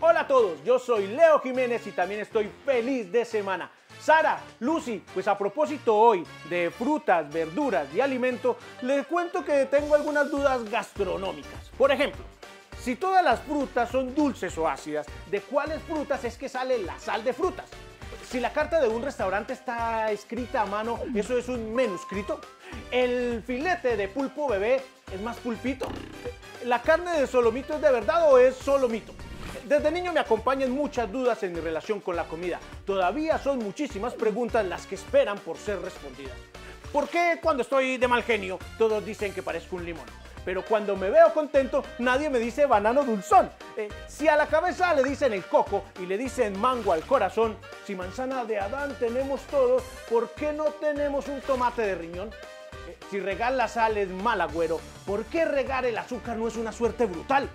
Hola a todos, yo soy Leo Jiménez y también estoy feliz de semana. Sara, Lucy, pues a propósito hoy de frutas, verduras y alimento, les cuento que tengo algunas dudas gastronómicas. Por ejemplo, si todas las frutas son dulces o ácidas, ¿de cuáles frutas es que sale la sal de frutas? Si la carta de un restaurante está escrita a mano, ¿eso es un manuscrito? ¿El filete de pulpo bebé es más pulpito? ¿La carne de solomito es de verdad o es solomito? Desde niño me acompañan muchas dudas en mi relación con la comida. Todavía son muchísimas preguntas las que esperan por ser respondidas. ¿Por qué cuando estoy de mal genio todos dicen que parezco un limón? Pero cuando me veo contento nadie me dice banano dulzón. Eh, si a la cabeza le dicen el coco y le dicen mango al corazón, si manzana de Adán tenemos todos, ¿por qué no tenemos un tomate de riñón? Si regar la sal es mal agüero, ¿por qué regar el azúcar no es una suerte brutal?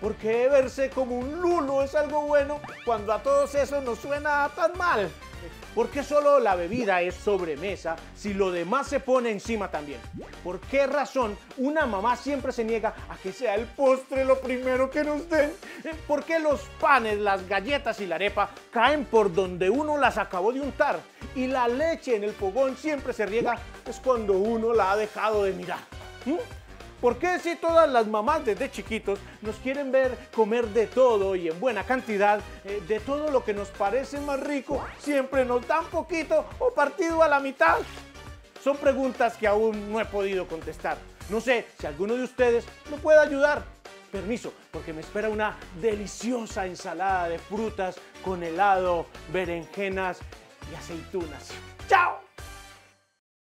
¿Por qué verse como un lulo es algo bueno cuando a todos eso nos suena tan mal? ¿Por qué solo la bebida es sobremesa si lo demás se pone encima también? ¿Por qué razón una mamá siempre se niega a que sea el postre lo primero que nos den? ¿Por qué los panes, las galletas y la arepa caen por donde uno las acabó de untar? Y la leche en el fogón siempre se riega es cuando uno la ha dejado de mirar. ¿Mm? ¿Por qué si todas las mamás desde chiquitos nos quieren ver comer de todo y en buena cantidad, eh, de todo lo que nos parece más rico, siempre nos dan poquito o partido a la mitad? Son preguntas que aún no he podido contestar. No sé si alguno de ustedes me puede ayudar. Permiso, porque me espera una deliciosa ensalada de frutas con helado, berenjenas y aceitunas. ¡Chao!